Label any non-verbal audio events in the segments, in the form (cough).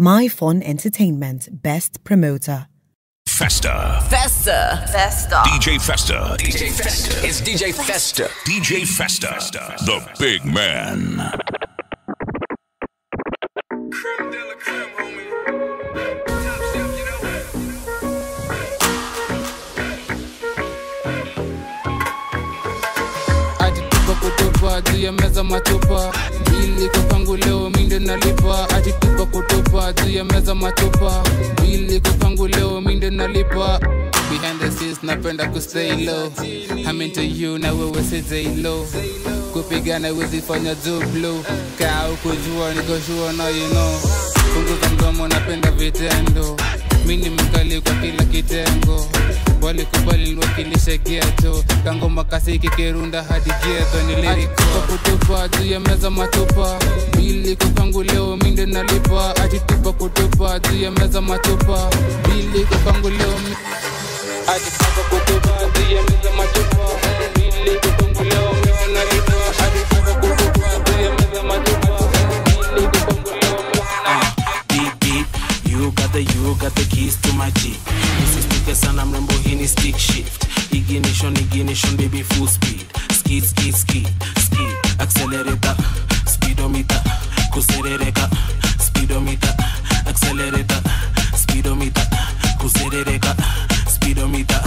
My Fun Entertainment Best Promoter. Festa. Festa. Festa. DJ Festa. DJ Festa. It's DJ Festa. DJ Festa. The big man. Ya meza matupa. Bili kwa kwangu leo minde nalipa. Ajitupa kutupa juu ya meza matupa. Bili kwa kwangu leo minde nalipa. Behind the scenes napenda kustay low. I'm into you na wewe sitay low. Kupigana wezi fanya juu blue. Kaa ukujua nikoshua na you know. Punguza mdomo napenda vitendo mini mkali kwa kila kitengo. Walikubali niwakilishe geto kangoma kasiki kirunda hadi geto nilirikupa kutupa juu ya meza matupa. Bili kupangu leo minde nalipa. Atitupa kutupa juu ya meza matupa. Bili kupangu leo atitupa kutupa juu ya meza matupa got the keys to my jeep Nisistike sana mrembo hii ni stick shift. Ignition ignition baby full speed. Skid skid skid skid. Accelerator speedometer kuserereka speedometer accelerator speedometer kuserereka speedometer.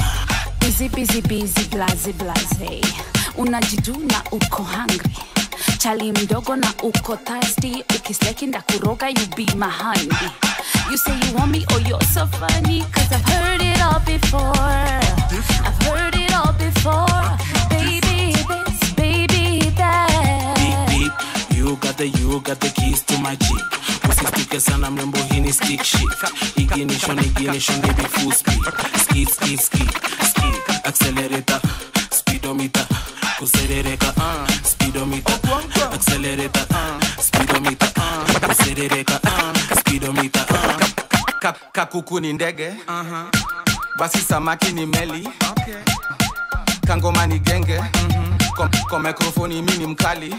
Busy busy busy blaze blaze unajiduna uko hungry. Chali mdogo na uko thirsty. Ukisleki ndakuroga you be my honey you say you want me oh you're so funny cause i've heard it all before. I've heard it all before. Baby this baby beep that. Beep you got the you got the keys to my jeep. Usisituke sana mrembo hii ni stick shift ignition ignition baby full speed. Skid skid skid skid accelerator speedometer. Kuserereka uh, speedometer. Accelerator Ka- kakuku ni ndege. Basi samaki ni meli. Kangoma ni genge. Kwa, kwa mikrofoni mi ni mkali.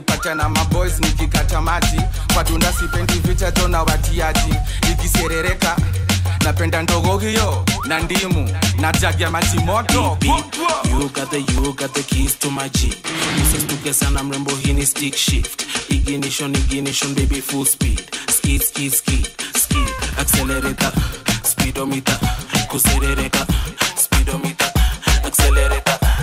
Upata na maboys nikikata maji. Kwa dunda sipendi vichato tona watiaji nikiserereka napenda ndogo hiyo na ndimu. Na jagi ya maji moto. You got the you got the keys to my jeep usisituke sana mrembo hii ni stick shift. Ignition ignition baby full speed. Skid skid skid skid accelerator speedometer kuserereka speedometer accelerator speedometer Girl,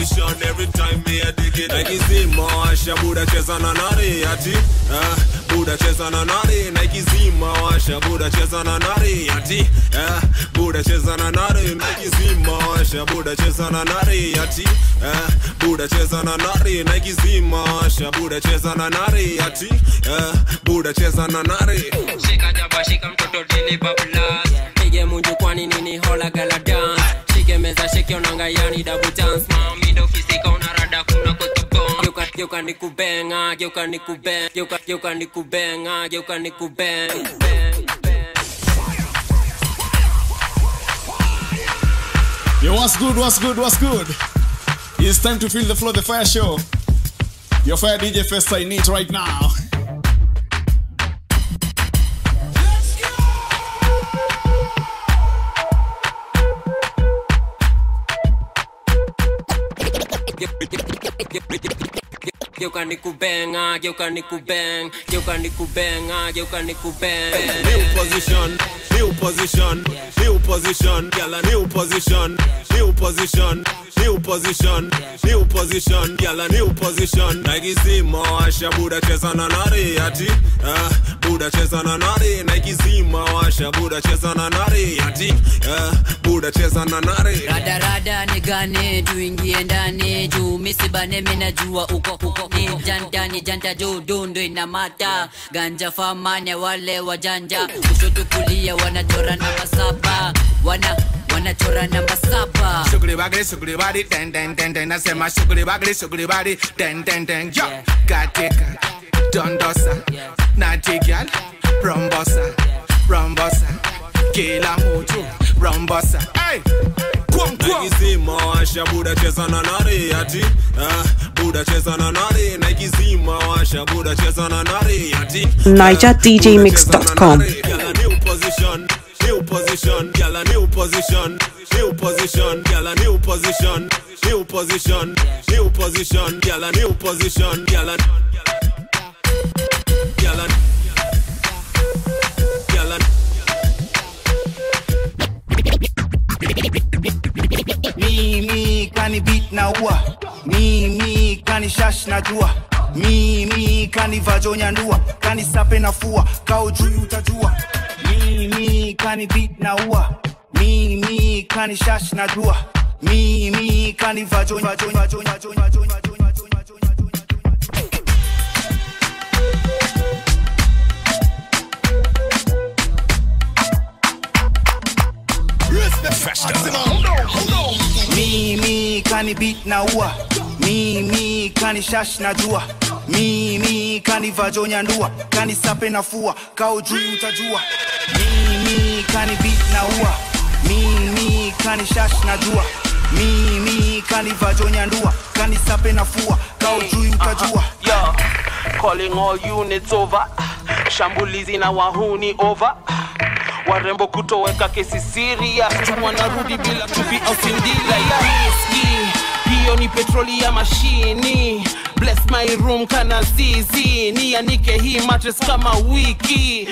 new every time me a dig it. Nike zima washa buda cheza na nari ati eh, buda cheza na nari Nike zima washa buda cheza na nari ati eh, buda cheza na nari Nike zima washa buda cheza na nari ati eh, buda cheza na nari Nike zima washa buda cheza na nari ati eh, buda cheza na nari shika jaba shika mtoto dili babla. Pige munju kwani nini hola gala dance shike sheki onanga yani double dance mami ndo fisika unarada kuna kotobon geuka geuka nikubenga geuka nikubenga geuka geuka nikubenga geuka nikubenga Yo, what's good? What's good? What's good? It's time to feel the flow, the fire show. Your fire DJ first, I need right now. Geuka nikubenga geuka nikubenga geuka nikubenga geuka nikubenga New position, new position, new position, girl a new position, new position, new position, new position, girl a new position. Nike zima washa buda cheza na nari ati, uh, buda cheza na nari. Nike zima washa buda cheza na nari ati, uh, buda cheza na nari. Rada rada radarada nigane tuingie ndani juu misibane minajua uko uko ni janta ni janta juu dundu inamata ganja famane wale wajanja kushoto kulia wanachora na masaba wana wanachora namba saba Sugri bagri, sugri bari, den den den den. Nasema sugri bagri, sugri bari, den den den. Yo, katika dondosa, natigal, rombosa, rombosa, kila mtu rombosa. Hey, naikizima washa buda cheza na nari ati. Ah, buda cheza na nari naikizima washa buda cheza na nari ati NigerDJMix.com. Girl, a new position, new position, girl, a new position, new position, girl, a new position, new position, new position, girl, a new position, girl, a girl, a mimi kani beat na ua mimi kani shash na jua mimi kani vajonya ndua. Kani sape na fua kao juu utajua. Mimi kani beat na ua mimi kani shash na jua mimi kani vajonya vajonya vajonya vajonya vajonya vajonya mimi kani beat na ua. Mimi kani shash na jua. Mimi kani vajonya ndua. Kani sape na fua. Kao juu utajua. Mimi kani beat na ua. Mimi kani shash na jua. Mimi kani vajonya ndua. Kani sape na fua. Kao juu utajua. Yo, calling all units over. Shambulizi na wahuni over. Warembo kutoweka kesi serious. Wanarudi bila chupi au sindila ya riski. Hiyo ni petroli ya mashini. Bless my room kana zizi. Nianike hii matres kama wiki.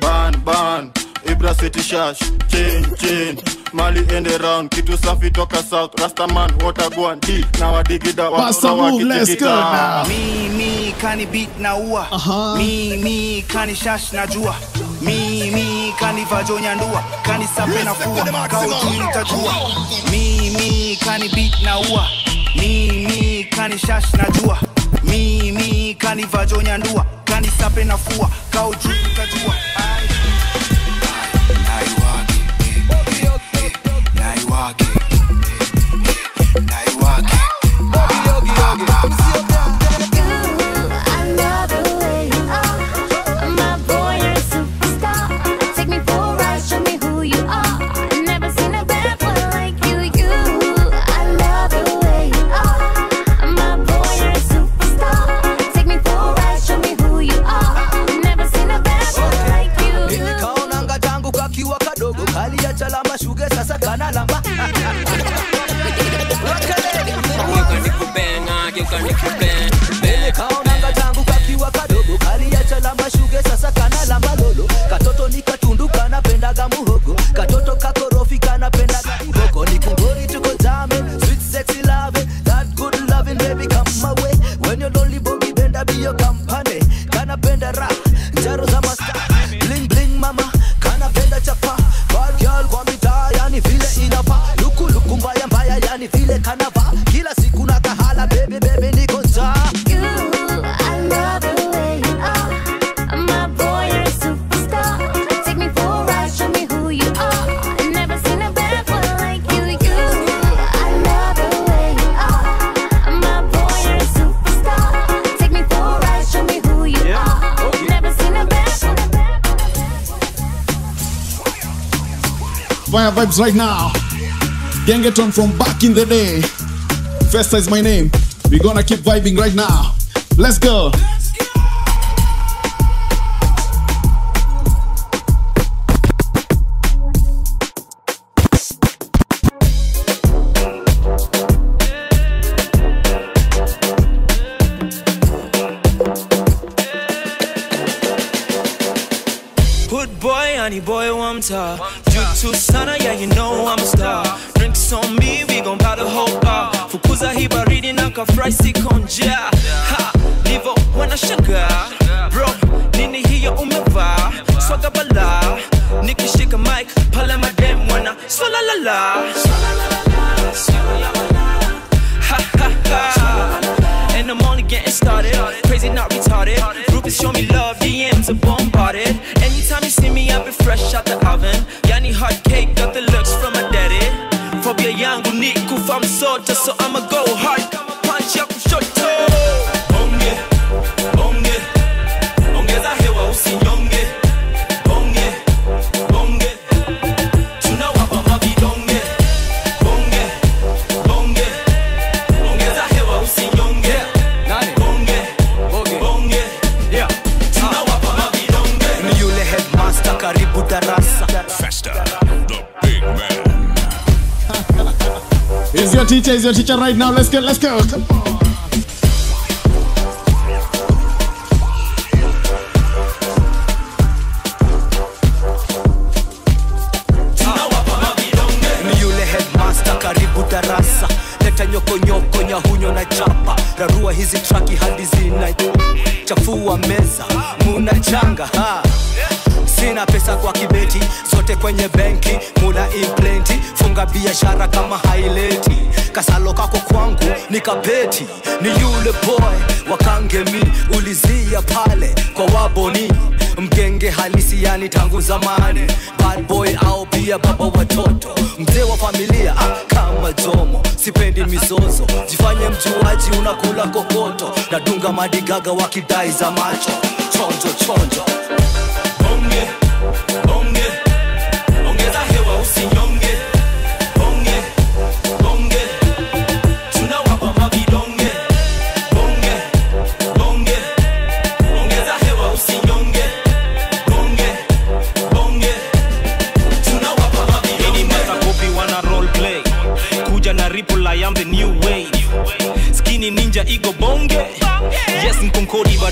ban ban ibra city shash chain chain mali ende round kitu safi toka south. Rastaman watagwan d na wadigida Basta move, let's go. Now. mimi kani beat na ua. Mimi kani shash na jua. Mimi kani vajo nyandua. Kani sape na fua Mi, mimi kani beat na ua. Mimi kani shash na jua. Mimi kani vajo nyandua. Kani sape na fua kao juu utajua Ai. naiwake naiwake nilikaonanga cada Fire vibes right now. Gengeton from back in the day. Festa is my name. We're gonna keep vibing right now. Let's go. Hood boy, honey boy, one top. Juu sana, yeah, you know I'm a star. Drinks on me, we gon' buy the whole bar. Fukuza hii baridi na kafry sikonja. Ha, livo wanashangaa. Bro, nini hiyo umevaa? Swaga bala. Nikishika mic, wana swala la la. La, ha ha ha. And I'm only getting started. Crazy, not retarded. Groupies show me love, DMs are bombarded. Anytime you see me, I've been fresh out the oven. Ni kufa msoto, so I'ma go hard. Teacher is your teacher right now. Let's go, let's go. Come on. darasa leta nyokonyoko nyahunyo na chapa meza muna changa ha sina pesa kwa kibeti kwenye benki muna implenti funga biashara kama haileti kasalo kako kwangu ni kapeti ni yule boy wakangemi ulizia pale kwa waboni. Mgenge halisi yani tangu zamani. Bad boy au pia baba watoto mzee wa familia ah, kama jomo. Sipendi mizozo jifanye mjuaji unakula kokoto. Nadunga madigaga wakidai za macho. Chonjo chonjo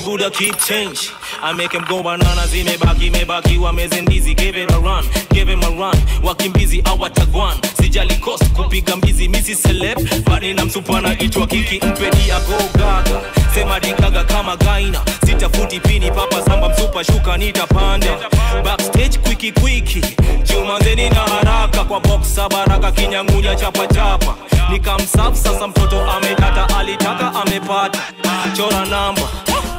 buddha keep change. I make him go banana zimebaki mebaki wamezendizi give it a run. Give him a run. Wakimbizi awatagwan sijali cost kupiga mbizi misi celeb. Bali na msupana itwa kiki mpedi ya go gaga. Sema dikaga kama gaina. Sitafuti pini papa samba msupa shuka nitapanda backstage kwiki kwiki jumanzeni na haraka kwa boxa baraka kinyangunya chapa chapa. Nikamsaf sasa mtoto amekata alitaka amepata. Chora namba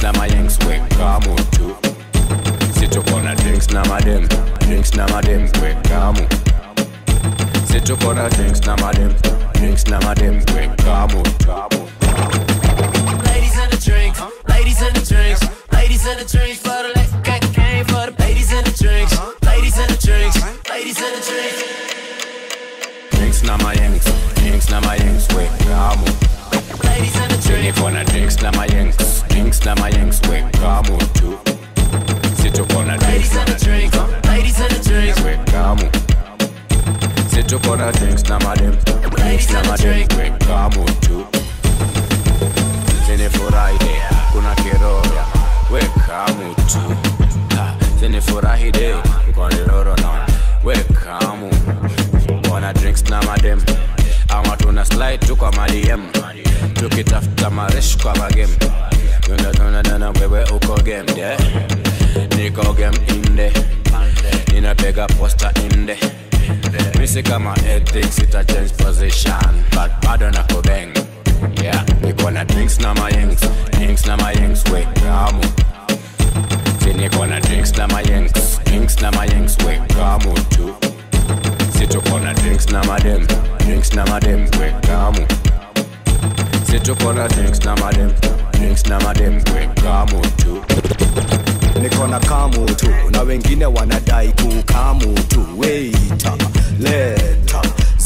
drinks na mayengs, we kamo tu. Situ kona drinks na madem, drinks na madem, we kamo. Situ kona drinks na madem, drinks na madem, we kamo tu. Ladies and the drinks, ladies and the drinks, ladies and the drinks for the ladies came for the ladies and the drinks, ladies and the drinks, ladies and the drinks. Drinks na mayengs, drinks na mayengs, we kamo. Ladies and the Sini kona drinks na mayengs, drinks na mayengs, we kamo tu. Situ kona drinks na drink, ladies and the drink, we kamo. Situ kona drinks na madem, drinks na madem, we kamo tu. Sini furahi kuna kiroya, we kamo tu. Ha, Sini furahi de, kuna loro na, we kamo. Wana drinks na madem, ama tuna slide tu kwa madiem, tukitafuta maresh kwa magem. Tuna tuna tuna wewe uko game de, niko game inde, ninapiga posta inde. Misi kama ethics ita change position, but bado na kubeng. Yeah, niko na drinks na mayengs, drinks na mayengs, we kamo. Si niko na drinks na mayengs, drinks na mayengs, we kamo tu. Si tuko na drinks na madem, drinks na madem, we kamo. Si tuko na drinks na madem, drinks na madem, we kamo tu. niko na kamu tu na wengine wanadai kukamu tu weita leta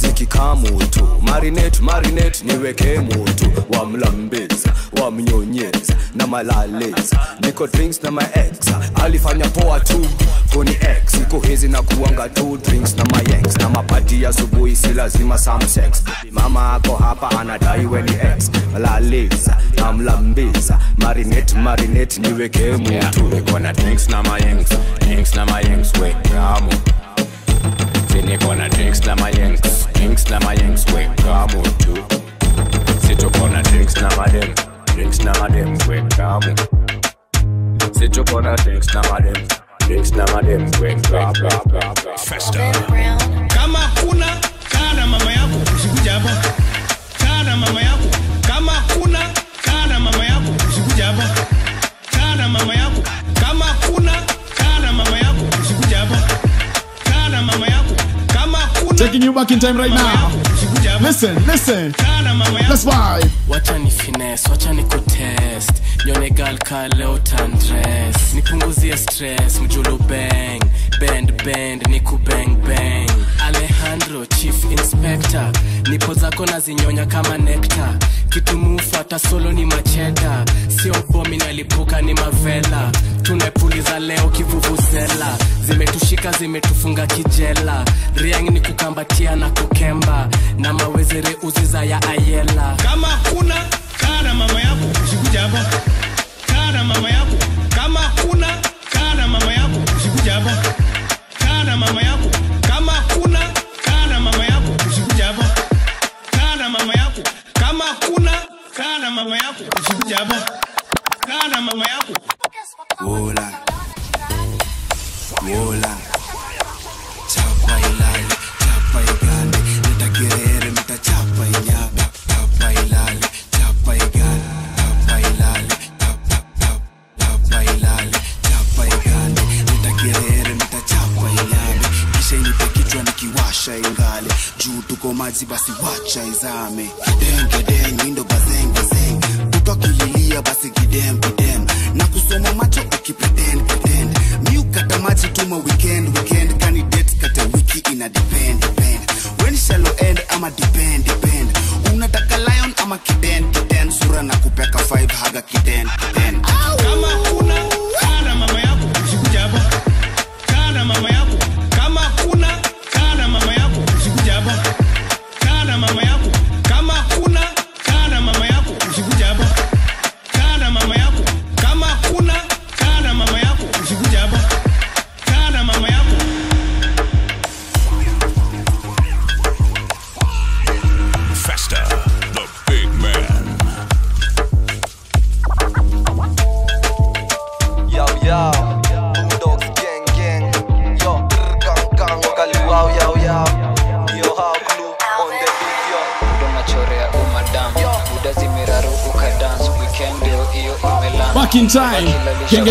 zikikamu mutu. Marinate marinate niweke mutu. Wamlambiza wamnyonyeza na malaleza. Niko drinks na maex alifanya poa tu kuni x siku hizi na kuanga tu drinks na mayengs na mapati ya asubuhi si lazima some sex. Mama ako hapa anadai weni x malaleza namlambeza. Marinate marinate niweke mutu. Niko na drinks na mayengs, drinks na mayengs, we kamo. Si niko na drinks na mayengs, drinks na mayengs, we kamu tu. Si tuko na drinks na madem, drinks na madem, we kamu Si tuko na drinks na madem, drinks na madem, we kamu Festa. kama kuna kaa na mama yako usikuja hapa kaa na mama yako kama kuna kaa na mama yako usikuja hapa kaa na mama yako Taking you back in time right now. Listen, listen. That's why. wacha ni finesse wacha ni kutest nyone gal ka leo tandres nipunguzie stress mjulu bang bend band ni kubang bang. Alejandro chief inspector. Nipo zako na zinyonya kama nekta kitumufata solo ni macheda sio bomi nalipuka ni mavela. Tunaepuliza leo kivuvuzela zimetushika zimetufunga kijela. Riang ni kukambatia na kukemba. Na mawezere uziza ya ayela. Kama kuna kana mama yako hapa. Kana mama yako kama kuna mama yako kama kuna kaa na mama yako usikuje hapa. Kaa na mama yako kama kuna kaa na mama yako usikuje hapa. Kaa na mama yako Wola. Wola. Chapa ilale, chapa igande, nitagerere, nitachapa inyaba, tuko maji basi wacha izame, kideng kideng,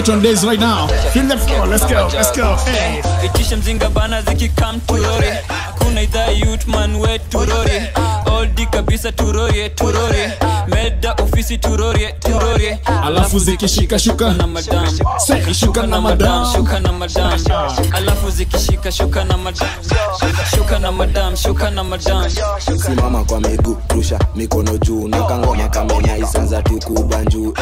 get on this right now. Feel the floor. Let's go. Let's go. Hey. itisha mzinga bana zikikam turori hakuna idhaa man we turori oldi kabisa turorie turorie meda ofisi turorie turorie Alafu zikishika shuka. na madam Say, shuka na madam. shuka na madam alafu zikishika shuka na madam simama kwa miguu rusha mikono juu. Na kangoma kamenya isanza tukuba njuu.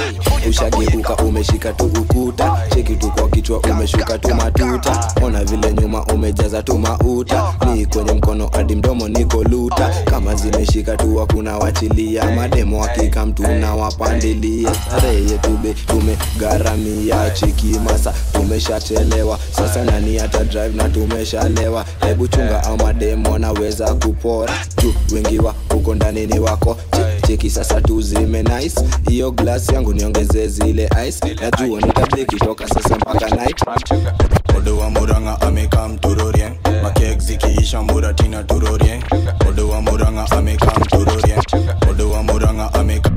Ushageuka umeshika tu ukuta. Cheki tu kwa kichwa umeshuka tu matuta. Ona vile nyuma umejaza tu mauta. Ni kwenye mkono hadi mdomo niko luta. Kama zimeshika tu hakuna wachilia. Mademo hakika mtu na wapandilia reye tube be tumegharamia. Chiki masa tumeshachelewa. Sasa nani hata drive na tumeshalewa? Hebu chunga au mademo anaweza kupora. Tu wengi wa huko ndani ni wako. Che- cheki sasa tu zime nice. Hiyo glass yangu niongeze zile ice. Najua nitableki toka sasa mpaka night. Odowa Muranga amekam turorie Makek zikiisha muratina turorie Odo wa Muranga amekam turorie Odo wa Muranga amekam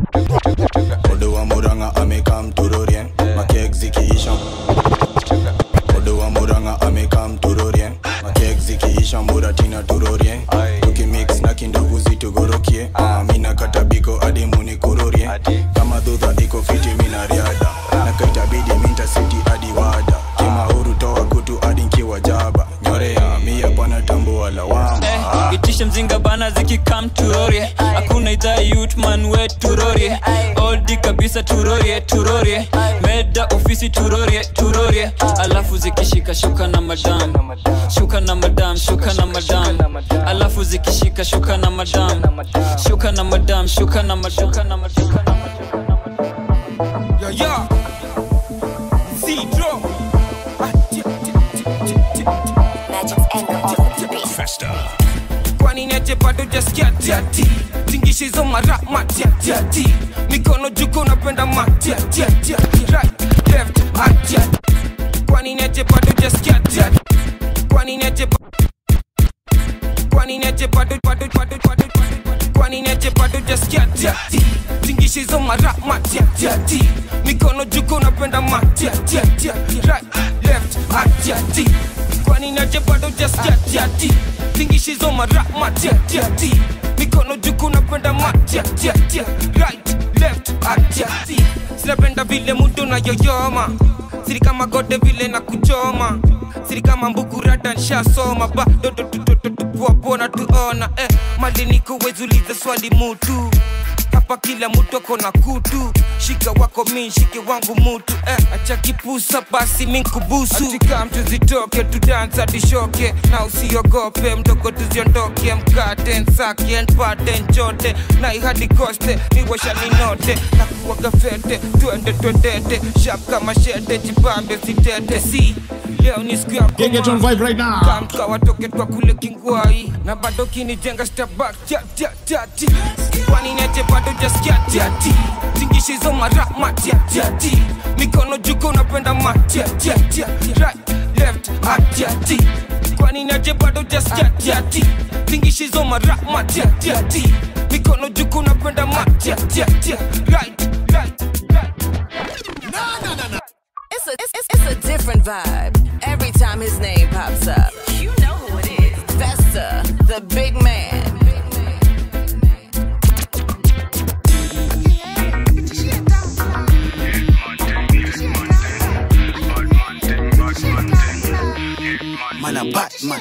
zikikam turorie hakuna idhaa yutman we turorie. Oldi kabisa turorie turorie. Meda ofisi turorie turorie. Alafu zikishika shuka na madam. Shuka na madam shuka na madam. Alafu zikishika shuka na madam. Shuka na madam shuka na madam. Yo, yo. Neje bado jaskia tiati tingishizo mara matiatiati mikono juko napenda matiatiati right left bado jaskia bado bado tiati tingishizo mara matiatiati mikono juko napenda matiatiati neje bado jaskia tiati tingishizo mara matiatiati mikono juku napenda matiatiatia right left sinapenda vile mutu na yoyoma siri kama gode vile na kuchoma siri kama mbukurata nshasoma tuona eh, madini kuwezuliza swali mutu hapa kila mtu ako na kutu. Shika wako mi shike wangu mutu eh, acha kipusa basi minkubusu atika mtu zitoke tudansa tishoke na usiogope mdogo tuziondoke. Mkate nsake npate nchote. Na ihadi koste niwasha ninote na kuwaga fete twende twendete. Shap kama shete jipambe sitete si leo ni siku ya Get- get vibe right now. kamka watoke twa kule kingwai. Na bado kinijenga stabak tati kwani neje bado jaskia tiati tingishizo mikono juko napenda matiatiati right bado jaskia tiati tingishizo mikono juko napenda matiatiati right right It's a, it's, it's, a different vibe. Every time his name pops up. You know who it is. Festa, the big man. Mana Batman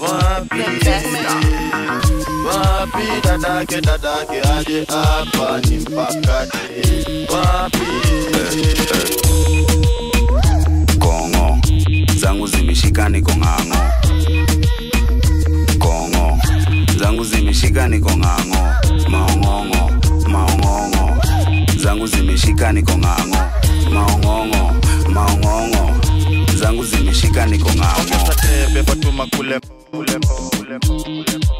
Wapi Wapi wapi dadake dadake aje hapa ni mpakate? Wapi? Kongo zangu zimeshika niko ng'ang'o. Kongo zangu zimeshika niko ng'ang'o. Maong'ong'o maong'ong'o. Zangu zimeshika niko ng'ang'o. Maong'ong'o maong'ong'o zangu zimeshika niko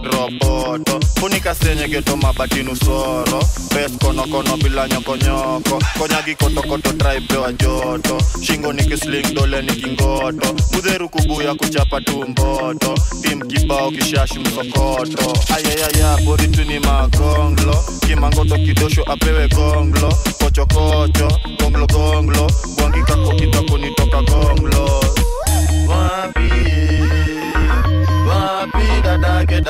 roboto funika senye geto mabatinu soro bes konokono bila nyokonyoko konyagi traipewa joto. Shingo nikisling dole nikingoto mudheru kubuya kuchapa tumboto tim kibao kishashi msokoto. Ayayaya boritu ni magonglo kimangoto kidosho apewe gonglo. Kochokocho gonglo gonglo. Gwangikako kitoko nitoka gonglo wapi? Wapi dadake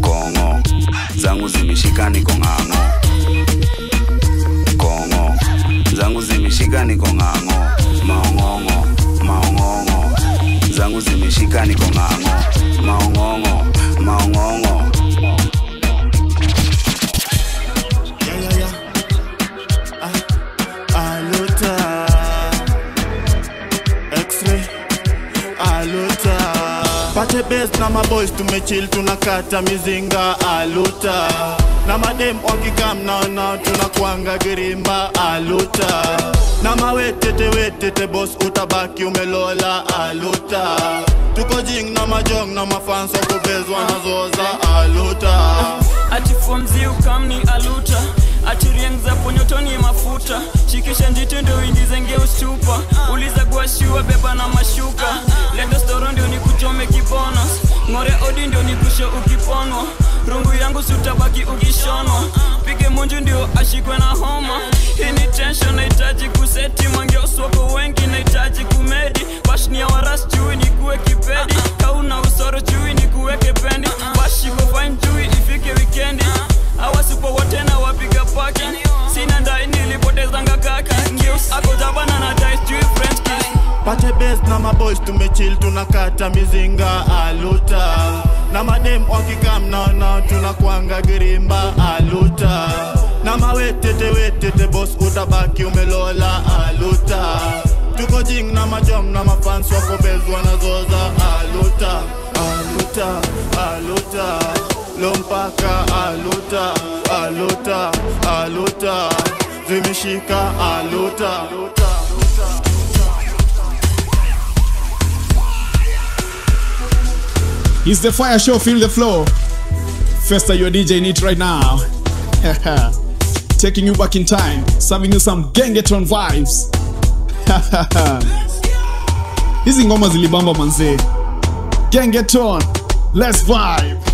kongo zangu zimeshika niko ng'ang'o. Kongo zangu zimeshika niko maong'ong'o maong'ong'o. Zangu zimeshika niko ng'ang'o. Maong'ong'o maong'ong'o pate best. Na maboys tumechill tunakata mizinga aluta. Na madem wakikam naona tunakwanga girimba aluta. Na mawetete utabaki umelola aluta. Tuko jing na majong na mafanso kubezwa nazoza aluta. Ati fomzi ukamni aluta ati rieng za ponyotoni mafuta. Shikisha njiti ndio uingize ngeustupa uliza guashiwa beba na mashuka. Lendo storo ndio nikuchome kipono. Ng'ore odi ndio nikushe ukiponwa. Rungu yangu sutabaki ukishonwa. Pige munju ndio ashikwe na homa. Hii ni tensho nahitaji kuseti. Mwangeoswako wengi nahitaji kumedi ngeus akojabana na dai chui french kiss. Pate bes na maboys tunakata mizinga aluta. Na madem wakikam tunakwanga girimba aluta. Na mawetete wetete bos utabaki umelola aluta. Tuko jing na majom na mafans wako bezwa nazoza aluta. Aluta aluta. Lompaka aluta aluta aluta. zimeshika aluta, alota It's the fire show, feel the flow. Festa, your DJ in it right now. (laughs) Taking you back in time, serving you some gengetron vibes. (laughs) Hizi ngoma zilibamba manzee. Gengetron, let's vibe.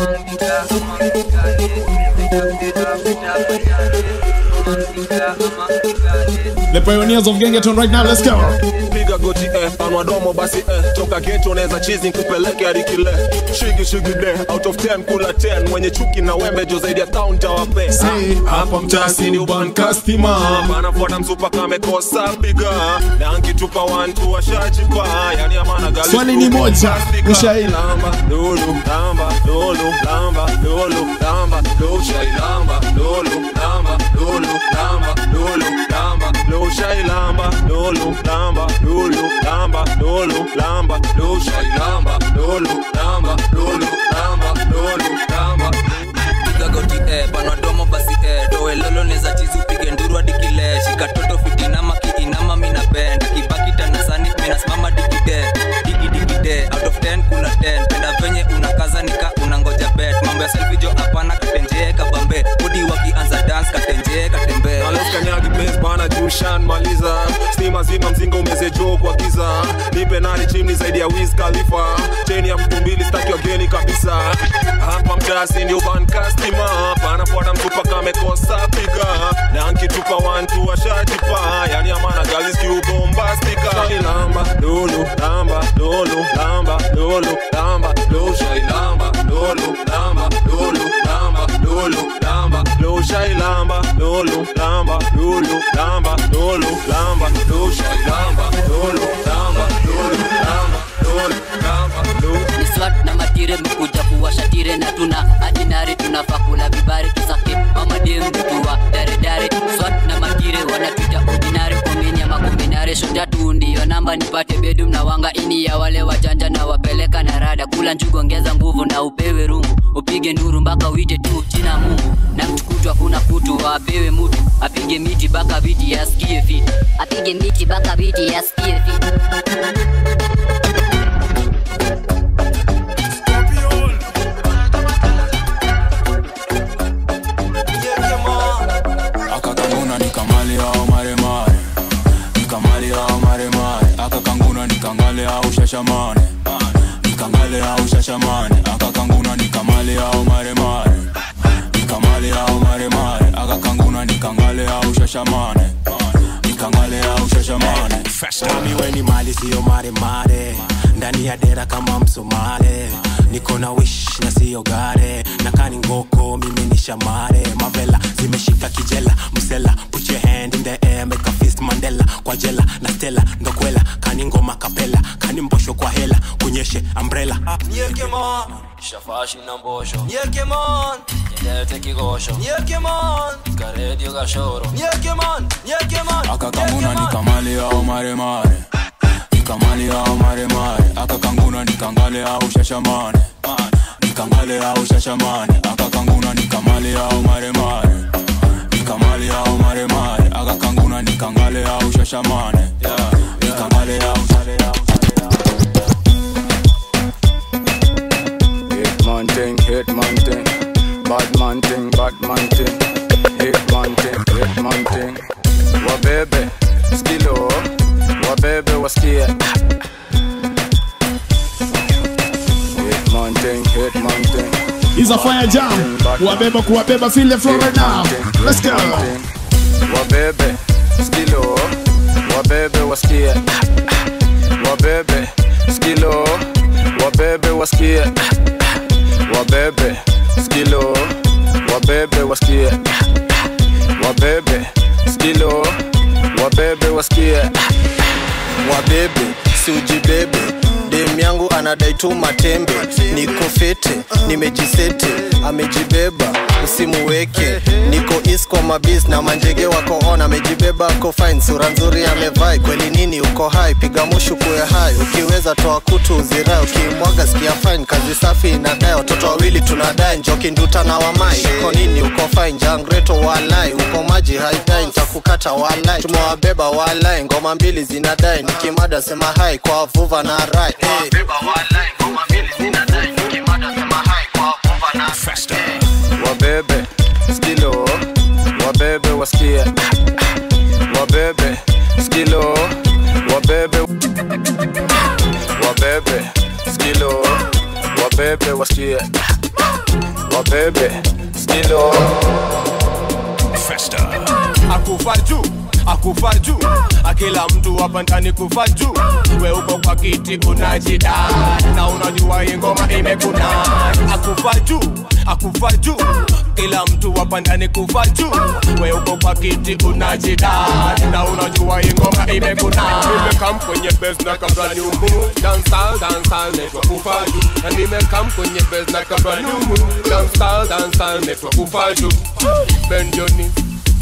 Thank you. The pioneers of Gengeton right now, let's go. piga goti eh, panua domo basi eh, toka geto naweza chizi kupeleke hadi kile. Shigi shigi de out of 10 kula 10 mwenye chuki na wembe jo zaidi ya town tawape Say, hapa mtasi ni uban customer. anafuata msupa kamekosa piga na angitupa one two ashajipa, yani amana gali Swali ni moja, ushahidi. lamba lulu lamba lulu lamba lulu lamba lulu lamba lulu lamba lulu lamba lulu lamba lulu shai lamba lulu lamba lulu lamba lulu lamba lulu shai lamba lulu lamba lulu lamba lulu lamba. Piga goti eh, panwa domo basi mtasi ndio ban customer panafuata mtupa amekosa piga na nkitupa wantu washajipa yani amana galis Shai lamba lulu lamba lulu lamba lulu lamba lulu shai lamba lulu lamba lulu lamba lulu lamba lulu shai lamba lulu lamba lulu lamba lulu lamba lulu shai lamba lulu lamba swat mkuja kuwasha tire na tuna adinari tunafaa kula vibari kisafi mamadem mtuwa daredare swat na matire wanatuita ordinary. Kominya makominare shotatu ndiyo namba nipate bedum na wanga. Ini ya wale wajanja na wapeleka na rada. Kula njugu ongeza nguvu na upewe rungu. Upige nduru mpaka uite tu jina mungu. Na mtukutwa kuna kutu apewe mutu. Apige miti baka viti yasikie fiti. Apige miti baka viti yasikie fiti shashamane. Nikangale au shashamane. Akakanguna nikamale au maremare. Nikamale au maremare. Akakanguna nikangale au shashamane. Nikangale au Mami we ni mali siyo mare mare. Ndani ya dera kama msomale niko na wish na siyo gare. Na kani ngoko mimi ni shamare. Mavela zimeshika kijela. Msela put your hand in the air make a fist mandela. Kwa jela na stela ndokwela kani ngoma kapela. Kani mbosho kwa hela. Kunyeshe umbrella. Nyekemon Shafashi na mbosho. Nyelete kigosho. Karedio gashoro. Akakanguna nikamali au maremare nikamali au maremare akakanguna nikangale au shashamane. Nikangale au shashamane. Akakanguna nikamali au maremare nikamali au maremare akakanguna nikangale au shashamane. Nikangale au Hitman thing, bad bad skilo, wabebe wasikie. izafanya jam. Kuwabeba, kuwabeba, feel the flow right now. Let's go. Wabebe, skilo, wabebe wasikie. Wabebe, skilo, wabebe wasikie. Wabebe, skilo, wabebe wasikie. Wabebe, skilo, wabebe wasikie. Wabebe siujibebe dem yangu anadai tu matembe. Niko fete nimejisete amejibeba usimuweke niko is kwa mabis na manjege wako on amejibeba ako fine. Sura nzuri amevai kweli nini uko hai? Piga mushu kuwe hai. Ukiweza toa kutu uzirai ukimwaga sikia fine. Kazi safi inadai watoto wawili tunadai njoki nduta na wamai. Uko nini uko fine? Jangreto walai uko maji haidai ntakukata walai. Tumewabeba walai ngoma mbili zinadai nikimada sema hai kwa vuva na rai. hey. Wabebe, skilo, wabebe wasikie. Wabebe, skilo, wabebe. Wabebe, skilo, wabebe wasikie. wabebe skilo Festa. Akufa juu akufa juu. Akila mtu hapa ndani kufa juu. We uko kwa kiti unajida na unajua hii ngoma imekuna akufa juu akufa juu. Kila mtu hapa ndani kufa juu. We uko kwa kiti unajida na unajua hii ngoma imekuna nimekam kwenye bez na kabla nyumu dansa dansa network kufa juu. Na nimekam kwenye bez na kabla nyumu dansa dansa network kufa juu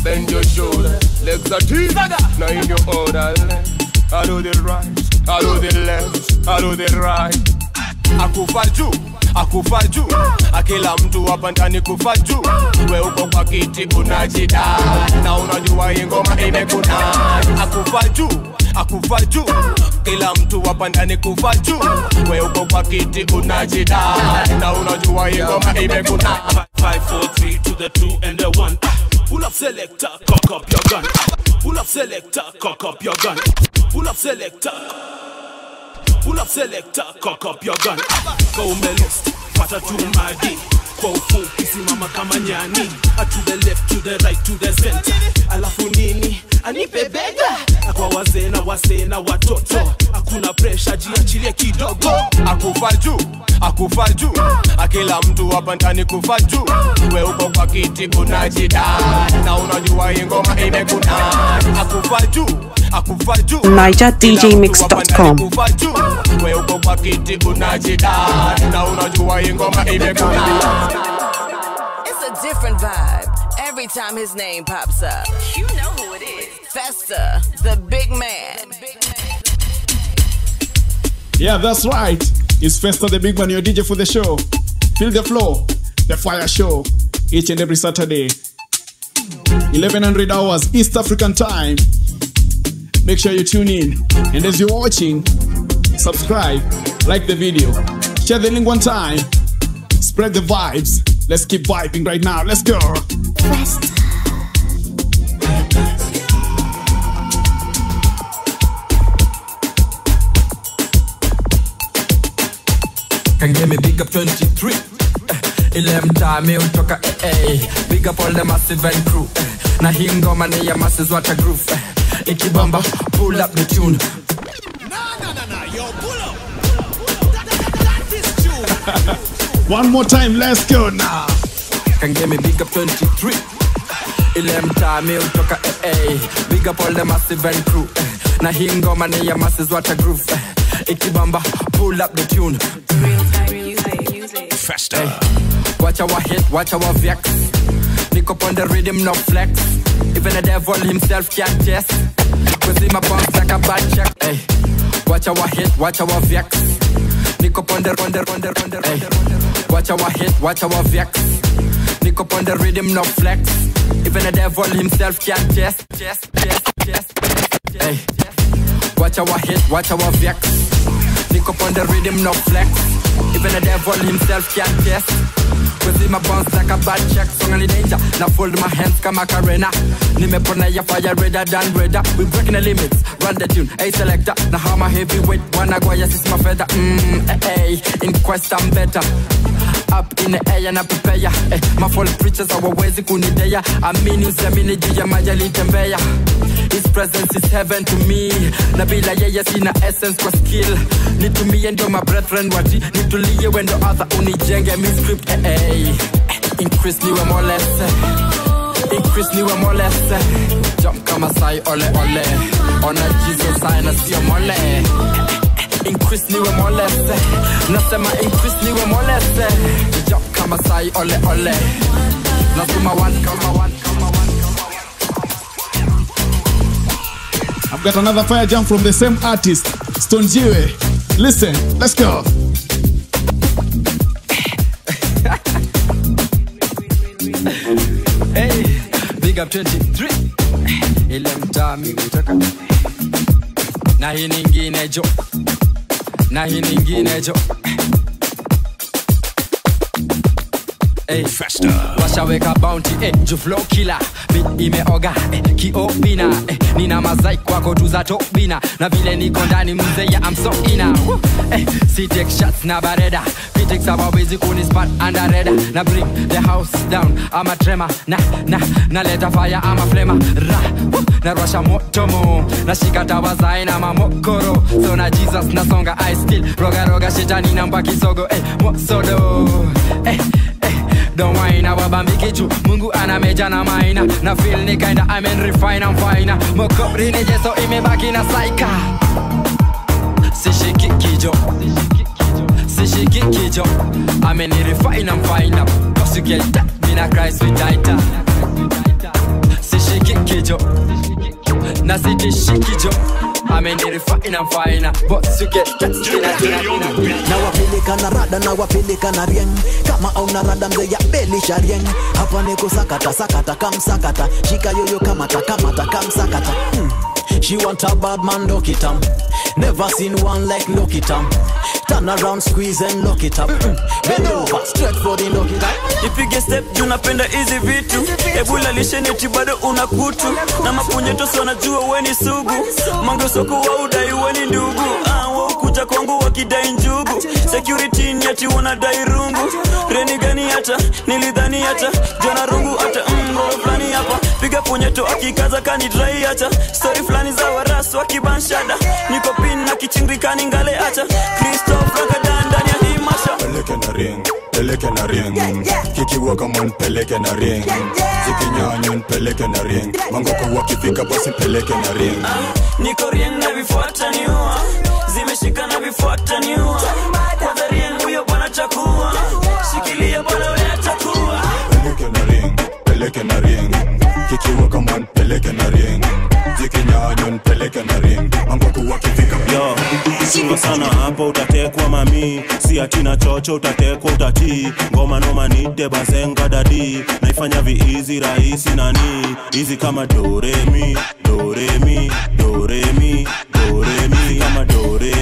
bend your shoulder, legs are deep. Now in your order, I do the right, I do the left, I do the right. Akufa juu, akufa juu, akila mtu hapa ndani kufa juu. We uko kwa kiti unajida, na unajua ingoma imekuna. Akufa juu, akufa juu, kila mtu hapa ndani kufa juu. We uko kwa kiti unajida, na unajua ingoma imekuna. Five, four, three to the 2 and the one. Pull up selector, cock up your gun. Pull up selector, cock up your gun. Pull up selector. Pull up selector, cock up your gun. Kaume lost, pata tu magi. Kwa ufupi simama kama nyani. A to the left, to the right, to the center. Alafu nini? Anipe bega. Kwa wazee na wasee na watoto. Hakuna pressure, jiachilie kidogo. akufa juu akufa juu. Akila mtu hapa ndani kufa juu. We uko kwa kiti kunajida na unajua ingoma ngoma imekuna akufa juu NigerDJMix.com. kufa uko kwa kiti unajida na unajua ingoma ngoma imekuna a different vibe every time his name pops up. You know who it is. Festa, the big man. Yeah, that's right. It's Festa the Big Man, your DJ for the show. Feel the flow, the fire show, each and every Saturday. 1100 hours East African time. Make sure you tune in. And as you're watching, subscribe, like the video, share the link one time, spread the vibes. Let's keep vibing right now. Let's go. Can give me? Big up 23 eh, ile mtami utoka AA Big up all the massive and crew. Eh, na hii ngoma ni ya masses wata groove. Eh, ikibamba pull up the tune One more time, let's go now. Can give me big up 23 ile mtami utoka AA Big up all the massive and crew eh, na hii ngoma ni ya masses wata groove eh, ikibamba pull up the tune Festa. Watch our hit, watch our vex. Nick up on the rhythm, no flex. Even the devil himself can't test. Cause him my bounce like a bad check. Hey. Watch our hit, watch our vex. Nick up on the on the on the on the hey. Watch our hit, watch our vex. Nick up on the rhythm, no flex. Even the devil himself can't test. Test, test, test. Hey. Watch our hit, watch our vex. Nick up on the rhythm, no flex. Even the devil himself can't test. Cause a bounce like a bad check. Song on the danger. Now fold my hands kama Karena. Nimepona ya fire redder than redder. We breaking the limits. Run the tune. Hey selector. Now how my heavyweight. Wanna go yes it's my feather. Mmm, eh. In quest I'm better. Up in the air na prepare. Eh, my false preachers hawawezi kunidea. Amini usiamini juu ya maji alitembea. His presence is heaven to me. Na bila yeye sina essence kwa skill. Nitumie ndio my brethren wati. Nitulie wendo other unijenge mi script eh, eh. Increase niwe more less. eh. Increase niwe more less. eh. Jump kama sai ole ole. Ona Jesus sign na sio mole. eh. Increase niwe more less. Nasema increase niwe more less. Jump kama sai ole ole. Nasema one kama one kama one. I've got another fire jump from the same artist, Stone Jiwe. Listen, let's go. (laughs) Hey, big up 23 ile mtami kutoka na hii ningine jo na hii ningine jo eh. washaweka bounty eh, juflow kila bit imeoga eh, kiobina eh, nina mazai kwako tuza tobina na vile niko ndani so ina, eh, si take shots na bareda. Critics hawawezi kunispat under reda na bring the house down ama trema na na naleta fire ama flema ra woo, narwasha motomo nashika tawa zaina mamokoro. So na jesus nasonga i still roga roga shetani namba kisogo eh, mosodo. Eh, eh, don't whine wabambiki juu mungu ana meja na maina. Na feel ni kinda I'm in refine I'm fine mokopri ni jeso imebaki na saika sishiki kijo sishiki kijo ameni refine I'm fine that mina Christ tighter sishiki kijo na sitishiki jo ameni refine I'm fine but you get that mina mina na wapeleka na rada na wapeleka na rieng kama auna rada mzee ya belisha rieng hapa niko sakata sakata kamsakata shika yoyo kamata kamata kamsakata hmm. She want a bad man, look it up. Never seen one like look it up. Turn around, squeeze and lock it up. Mm. Bend over, stretch for the lock it up. ipige step juu napenda hizi vitu Hebu lalishe neti bado una kutu na mapunyetosi wanajua weni sugu mangosoko wa udai weni ndugu ah, waukuja kwangu wakidai njugu. Security ni ati wanadai rungu. Reni gani hata? Nilidhani hata. Jona rungu hata mro fulani hapa? Piga punyeto akikaza kani drai hata. Stori fulani za warasu wakibanshada niko pin na kichingikani ngale hata. Kristof rakadan ndani ya himasha peleke na ring peleke na ring. Kikiwa kama nipeleke na ring. Zikinyanya nipeleke na ring. Mangoko wakifika basi peleke na ring. Niko ring na vifuata niua zimeshika na vifuata niua kwanza rieng huyo bwana chakua shikilia bwana we peleke na ring peleke na ring. Kikiwa kama nipeleke na ring. Zikinyanya nipeleke na ring. Mangoko wakifika yo chunga sana hapo utatekwa mami. Si atina chocho utatekwa utatii ngoma noma nite bazenga dadi. Naifanya viizi rahisi nani? Hizi kama doremi doremi doremi doremi kama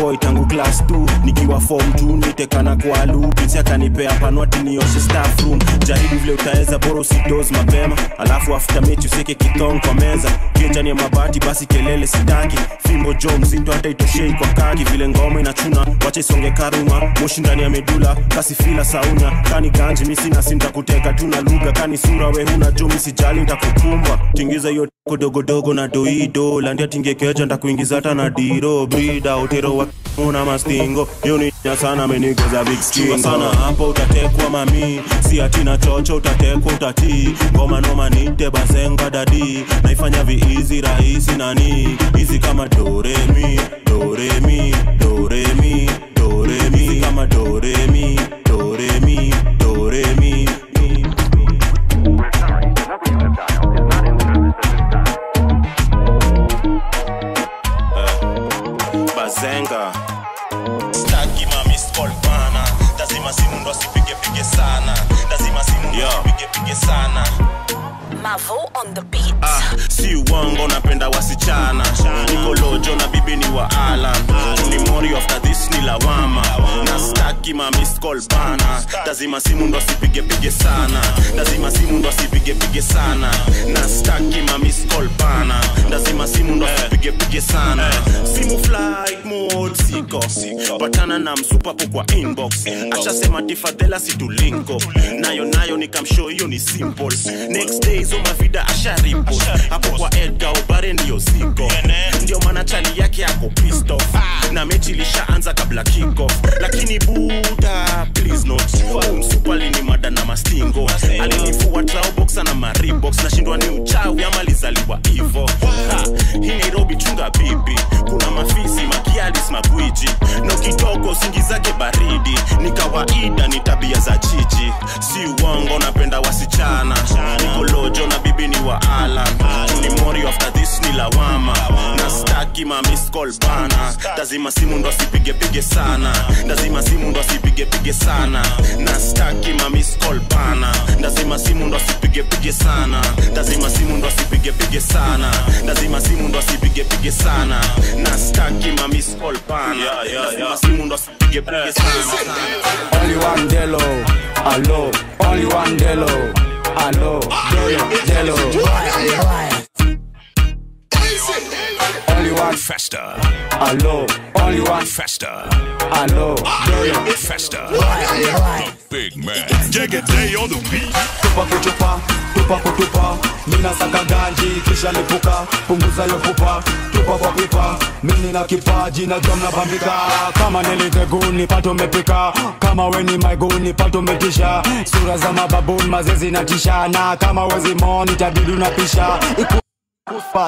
boy tangu class 2 nikiwa form 2 nitekana kwa lu pinsi akanipea panwati nioshe staff room jaribu vile utaweza bora usidoz mapema. Alafu after mechi useke kitong kwa meza kienjani ya mabati basi kelele sitaki. Fimbo jo mzito hata itoshei kwa kaki. Vile ngoma inachuna wacha isonge karuma. Moshi ndani ya medula kasi fila sauna. Kani ganji misi nasi ntakuteka tuna lugha. Kani sura we huna jo misijali ntakukumba tingiza hiyo kodogodogo na doido. Landia tingekeja ndakuingiza hata na diro. Brida utero wa una mastingo. Yoninya sana menigeza big skingo sana hapo utatekwa mami. Si atina chocho utatekwa utatii ngoma noma nite bazenga dadi. Naifanya viizi rahisi nani? Hizi kama doremi doremi doremi doremi kama doremi si uongo napenda wasichana. Nikolojo na bibi ni wa alan. Ni mori after this ni lawama na staki mamiscol bana lazima simu ndo asipigepige sana. Lazima simu ndo asipigepige sana. Na staki mamiscol bana lazima simu ndo asipigepige sana. Simu flight mode siko. Patana na msupapo kwa inbox. Ashasema tifadhela situlinko nayo nayo nikamshow hiyo ni simple. Next day zo mavida asharipo hapo kwa edga ubare ndiyo ziko ndio maana chali yake yako pisto na mechi ilishaanza kabla kiko lakini buda please not msupali ni mada na mastingo. Alinifua traoboxa na maribox nashindwa ni uchawi ama lizaliwa hivo. Hii nairobi chunga bibi. Kuna mafisi makialis magwiji no kidogo singi zake baridi. Ni kawaida ni tabia za chichi si uongo napenda wasichana. Nikolojo na bibi ni wa alan. Ni mori after this ni lawama na staki mamiscol bana lazima simu ndo asipigepige sana. Lazima simu ndo asipigepige sana. Na staki mamiscol bana lazima simu ndo asipigepige sana. Lazima simu ndo asipigepige sana. Lazima simu ndo asipigepige sana. Na staki staki ma miss call bana lazima simu ndo asipige pige sana. Only one Delo, allo. Only one Delo, allo. Delo, Delo. One Festa. allo. Only one Festa. Hello, Delo. Festa. The big man. Jagger Day on the beat. tupa kutupa tupa kutupa Nina saka ganji kisha lipuka punguza yo pupa tupa kwa pipa mini na kipaji na jom na bambika kama niliteguni pato mepika kama weni maiguni pato metisha sura za mababuni mazezi na tishana kama wezi moni tabidi unapisha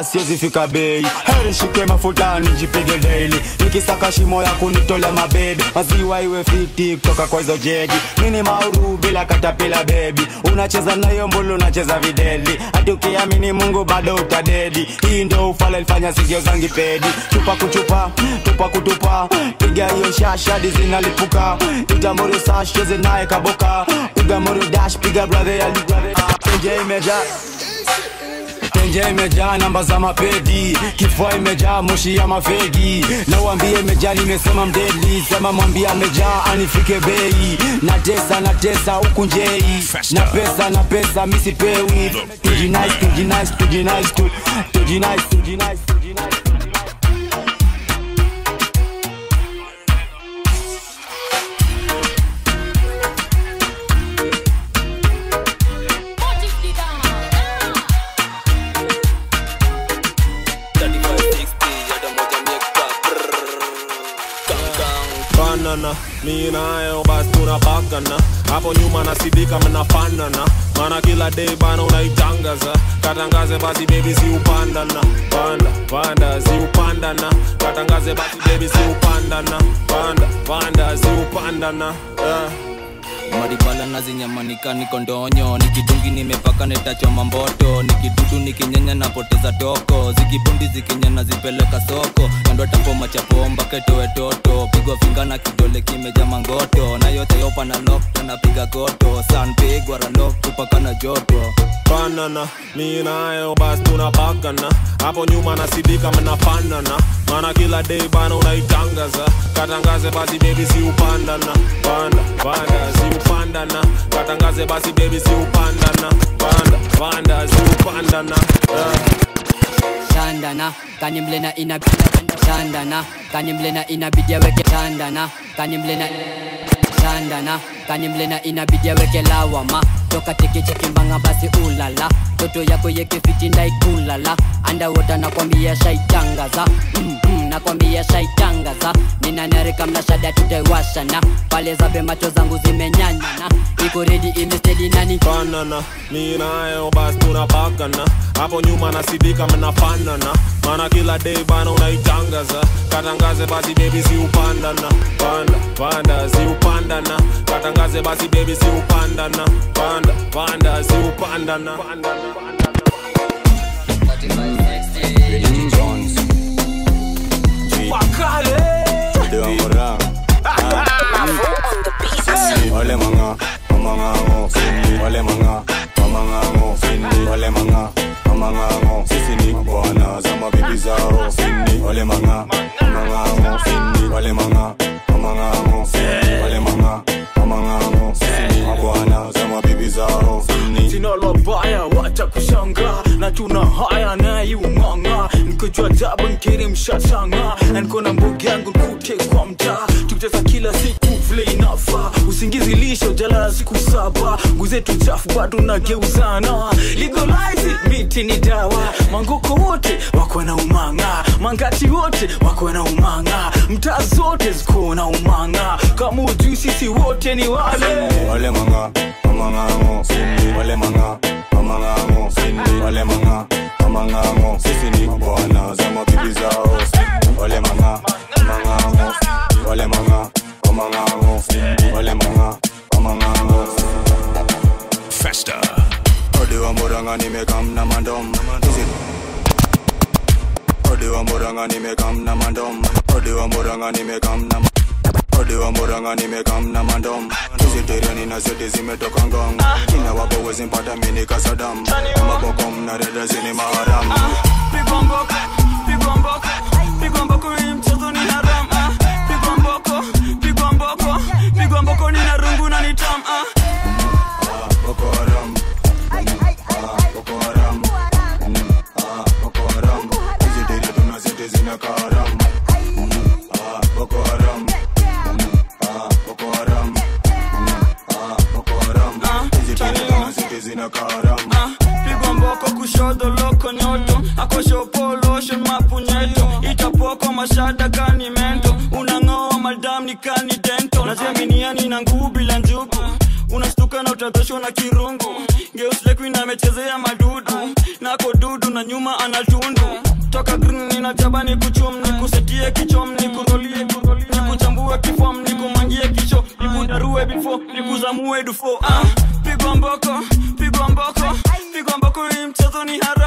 siwezi fika bei. Heri nshike mafuta nijipige daily. Nikisaka shimo ya kunitolea mabebe. Maziwa iwe fiti kutoka kwa hizo jegi. Mini mauru bila katapila bebi unacheza nayo mbulu unacheza videli hati ukiamini mungu bado utadedi. Hii ndo ufala ilifanya sigio zangi pedi. Chupa kuchupa tupa kutupa. Piga hiyo shashadi zinalipuka. Sash cheze naye kaboka. Piga muri dash piga brother ya nje imejaa tenje imejaa namba za mapedi. Kifua imejaa moshi ya mafegi. Na uambie imejaa nimesema mdeli sema mwambie amejaa anifike bei. Na tesa na tesa huku njei. Na pesa na pesa misipewi tujinice tujinice tujinice tu tujinice tujinice tujinice banana mi nayo basi tunapakana hapo nyuma nasidika mnafanana mana kila day bana unaitangaza katangaze basi bebi si upandana panda panda si upandana katangaze basi bebi si upandana panda panda si upandana yeah. Maribala nazinyamanika niko ndonyo nikidungi nimepaka netachoma mboto. Nikidudu nikinyenya napoteza toko. Zikibundi zikinyana zipeleka soko. Kando tapoma chapomba ketoe toto pigwa finga na kidole kimeja mangoto. Na yote yopa na lok napiga koto. San pigwa ralok kupaka na joto. Banana minayo basi tunapakana. Hapo nyuma nasidika mnafanana mana kila day bana unaitangaza. Katangaze basi bebi si upandana. Panda panda si upandana katangaze basi bebi si upandana panda panda si upandana yeah. shandana. Kani mlena ina shandana. Kani mlena inabidi aweke shandana. Kani mlena shandana. Kani mlena inabidi aweke lawama toka tekechekimbanga basi ulala. Toto yako yekefiti ndaikulala andawota nakwambia shaitangaza mm, mm, nakwambia shaitangaza. Ninanarika mnashada tutaiwashana. Pale zabe macho zangu zimenyanyana. Iko redi imestedi nani? Banana mi nayo basi tunapakana. Hapo nyuma nasidika mnafanana. Mana kila day bana unaitangaza. Katangaze basi bebi si upandana. Panda panda si upandana. Katangaze basi bebi si panda, panda panda si upandana Wale manga, mamanga ngo, wale manga, mamanga ngo, wale manga, mamanga ngo, sisi ni. Bwana za mabibi zao, wale manga, mamanga ngo, wale manga, mamanga ngo, wale manga, mamanga ngo, sisi ni mabwana za mabibi zao, sina lobaya wacha kushanga. Na tuna haya nayumanga nikojua tabu nkiri mshatanga. Na niko na mbogi yangu nkute kwa mtaa. Tukicheza kila siku vile inafa usingizi lisho jalala siku saba. Nguzetu chafu bado nageuzana legalize it, miti ni dawa. Mangoko wote wako na umanga. Mangati wote wako na umanga. Mtaa zote ziko na umanga. Kama ujui sisi wote ni wale. Wale manga, mamanga ngo, wale manga, mamanga ngo, wale manga, mamanga ngo, sisi ni bwana za mabibi zao, wale manga, mamanga ngo, wale manga, mamanga ngo, wale manga, mamanga ngo. Festa. Ode wa muranga nimekam na mandom Hizi- Ode wa muranga nimekam na mandom Ode wa muranga nimekam na Odi wa Murang'a nimekam na mandom. Hizi tireni na zeti zimetoka ngong. Kina wapo wezi mpata mini kasadam Mabokom mna reda zini maharam. Pigwa mboko, pigwa mboko Pigwa mboko hii mtoto ni haram ah. Pigwa mboko, pigwa mboko Pigwa mboko nina rungu na nitam ah. Boko haram. Ah, Boko haram. Mm, Boko haram. Hizi na zeti zinakaram tena karam ah, pigwa mboko kushodo loko nyoto. Akoshopoloshon mapunyeto. Itapoko mashada kani mento. Unang'oa maldam ni kani dento. Naziaminiani na nguu bila njugu. Unastuka na utatoshwa na kirungu. Geuslekuin amechezea madudu. Nako dudu na nyuma anatundu toka green na ni kuchum ni kusetie kichom ni kurolie ni kuchambue kifom ni kumangie kicho. Ni kudarue bifo ni kuzamue dufo ah, pigwa mboko pigwa mboko pigwa mboko hii mchezo ni haram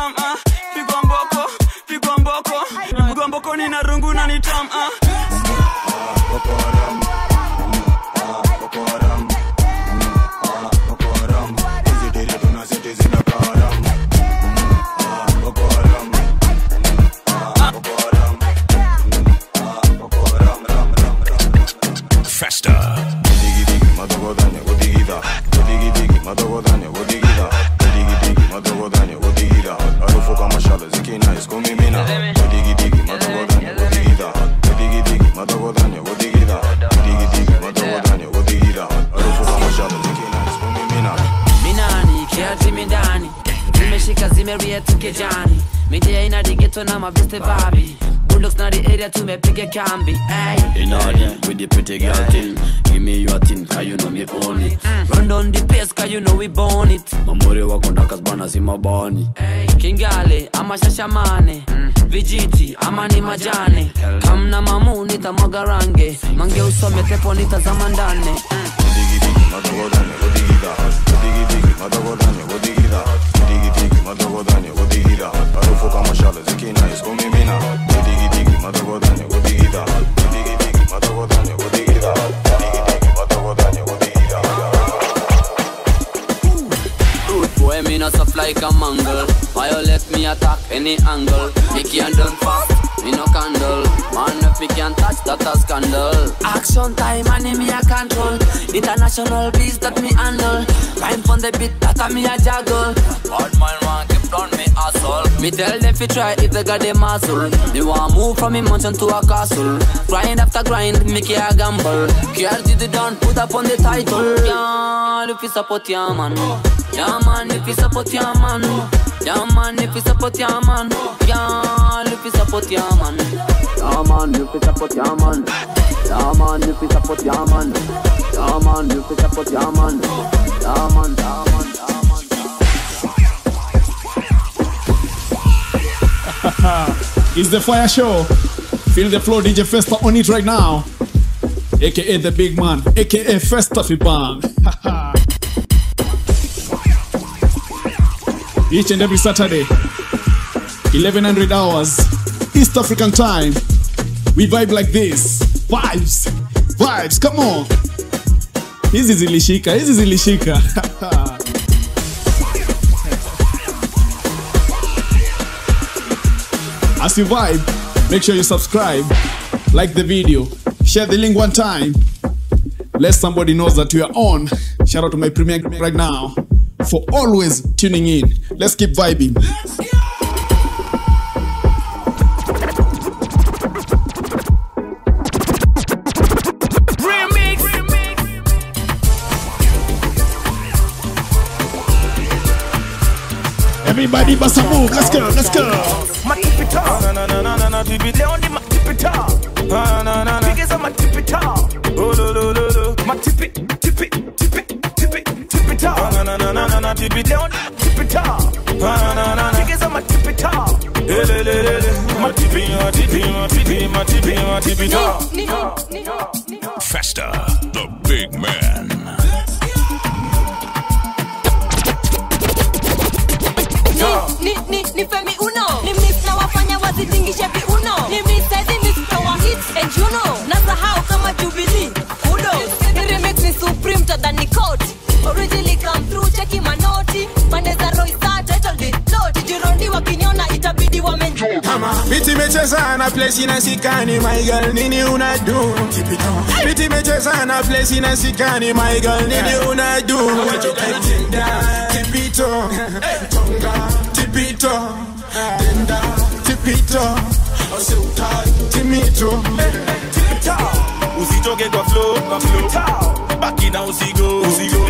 tumepiga be hey. In order with the pretty girl thing. Give me your thing, cause you know me own it. Mm. run down the pace cause you know we born it. Mamuri wako ndakas bana si mabani kingale ama shashamane. Vijiti ama ni majane. Kamna mamu nitamwaga range mange usome tepo nitazama ndane any angle. Me can't done fast, me no candle. Man, if me can't touch that a scandal. Action time, and me a control. International beast that me handle. Time on the beat that a me a juggle. Bad man want keep down me asshole. Me tell them fi try if they got the muscle. Me want move from a mansion to a castle. Grind after grind, make it a gamble. Did it done, put up on the title. Girl, if you support your man. Yeah man, if you support your man. Yeah man, if you support your man. Girl, if you support your man. Yeah man, you support your man Yeah man, you support your man Yeah man, you support your man Yeah man, yeah man, yeah man (laughs) it's the fire show. Feel the flow, DJ Festa on it right now. AKA the big man, AKA Festa Fiban. (laughs) Each and every Saturday, 1100 hours, East African time. We vibe like this. Vibes, vibes, come on. Hizi zilishika, hizi zilishika. (laughs) As you vibe, make sure you subscribe, like the video, share the link one time. Let somebody knows that you are on. Shout out to my premier right now for always tuning in. Let's keep vibing. Let's Everybody bust a move. Let's go. Let's go. matipita na na na na na bibi leo ni matipita na na na na bigeza matipita oh lo na na na na bibi leo ni matipita na na na na bigeza matipita ele le le le matipi matipi matipi matipi matipita Festa, the big man. ni, ni, ni femi meche na place inasikani my girl nini una do? Piti meche na place inasikani my girl nini una do? Tipito Tipito Denda Tipito Timito Usitoke kwa flow, kwa flow. Baki na usigo, usigo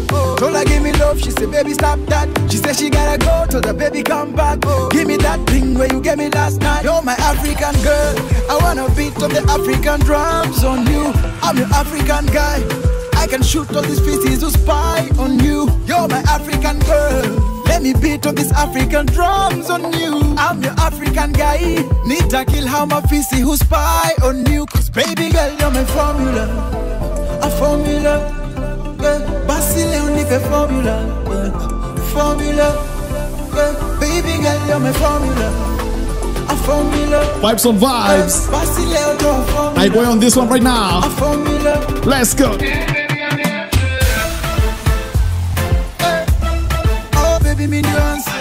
that. Told her give me love, she said baby stop that. She said she gotta go, told her baby come back. Oh. Give me that thing where you gave me last night. You're my African girl, I wanna beat up the African drums on you. I'm your African guy. I can shoot all these feces who spy on you. You're my African girl. Let me beat on these African drums on you. I'm your African guy. Need to kill how my feces who spy on you. Cause baby girl, you're my formula. A formula. Basile unique formula. Formula. Baby girl, you're my formula. A formula. Vibes on vibes. Basile, you're formula. I boy on this one right now. A formula. Let's go. Oh, baby, me nuance.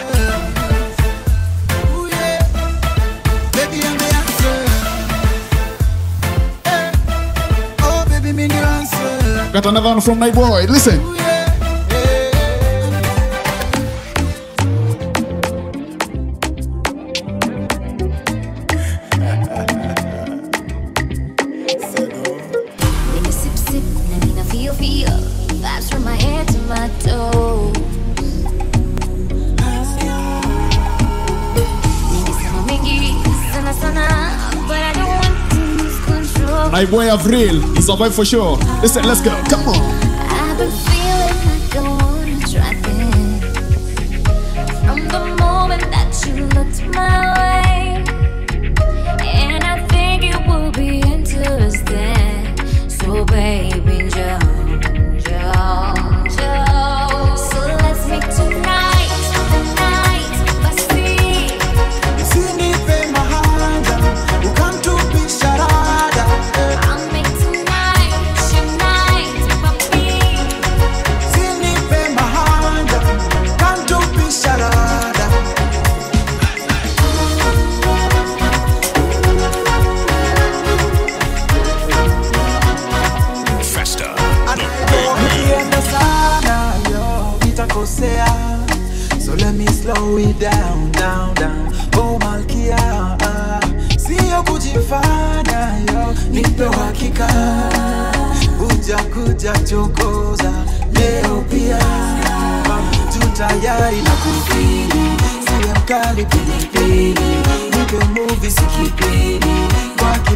Got another one from my boy. Listen. Boy Avril is a vibe for sure. Listen, let's go. Come on.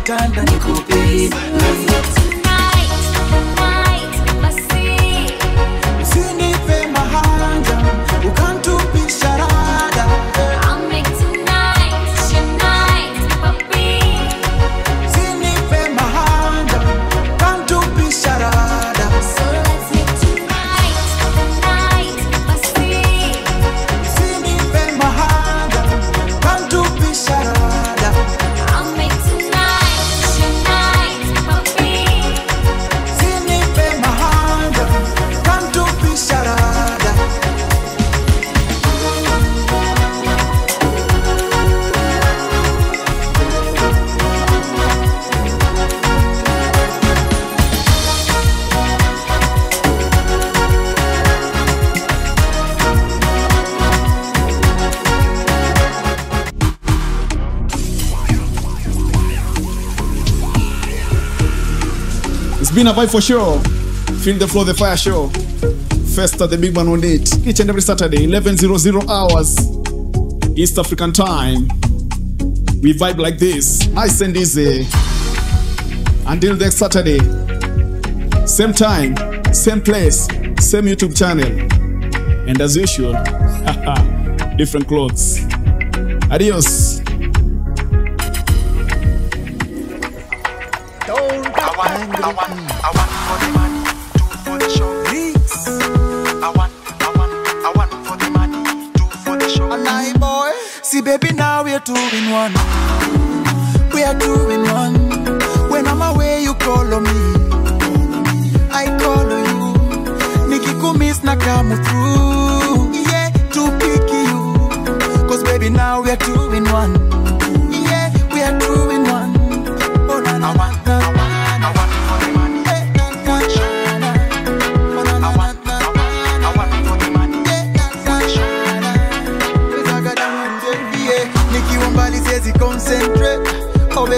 Kwa kitanda a vibe for sure. Feel the flow, the fire show. Festa, the big man on it. Each and every Saturday, 11.00 hours. East African time. We vibe like this. Nice and easy. Until next Saturday. Same time, same place, same YouTube channel. And as usual, (laughs) different clothes. Adios. I want, I want, I want for the money, two for the show. Please. I want, I want, I want for the money, two for the show. And I boy, see baby now we're two in one. We are two in one. When I'm away, you call on me. I call on you. Nikikumiss na come through. Yeah, to pick you. Cause baby now we are two in one.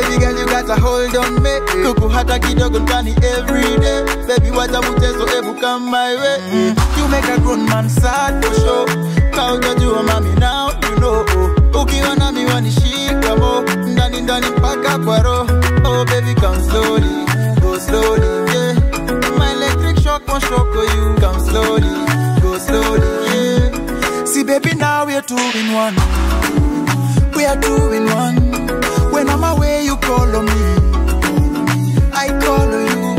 Baby girl you got a hold on me. Kuku hata kidogo ndani every day. Baby wacha mchezo ebu come my way. Mm. You make a grown man sad for sure. Kaujajua mami now you know. Ukiwa nami wanishika mo. Ndani ndani mpaka kwa roho. Oh baby come slowly Go slowly yeah. My electric shock won't shock you. Come slowly Go slowly yeah. See baby now we are two in one. We are two in one call on me. I call on you.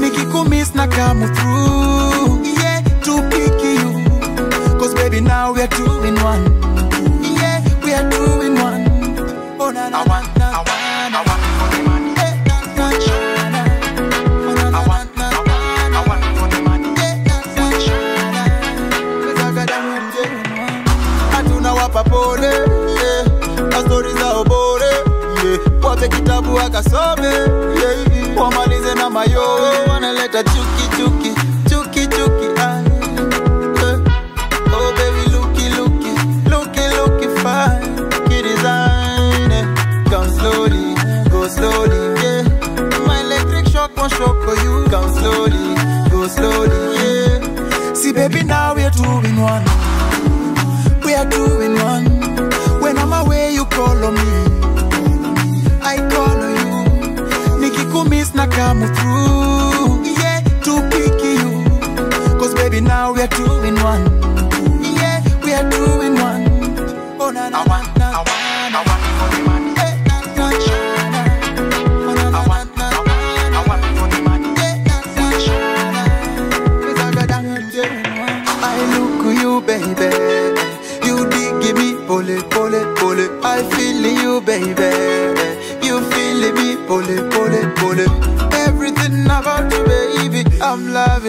Nikikumiss na come through. Yeah, to pick you. Cause baby, now we are two in one. Wape kitabu akasome, wamalize na mayowe wanaleta chuki chuki chuki chuki slowly go slowly my electric shock won't shock you. Come slowly go slowly yeah. See baby now we're two in one Nikikumiss na come through.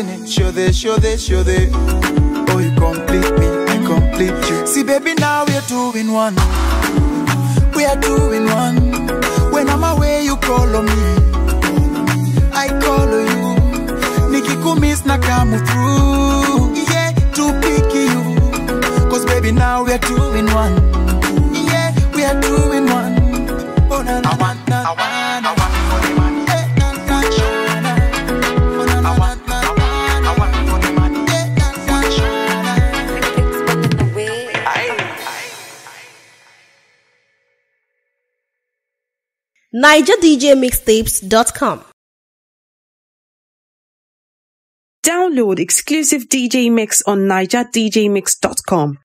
It. Show this, show this, show this. Oh, you complete me, I complete you. See, baby, now we're two in one. We are two in one. When I'm away, you call on me. I call on you. Nikikumiss na come through. Yeah, to pick you. Cause baby, now we are two in one. Yeah, we are two in one. Oh, na na na na NigerDJMixtapes.com. Download exclusive DJ mix on NigerDJMix.com.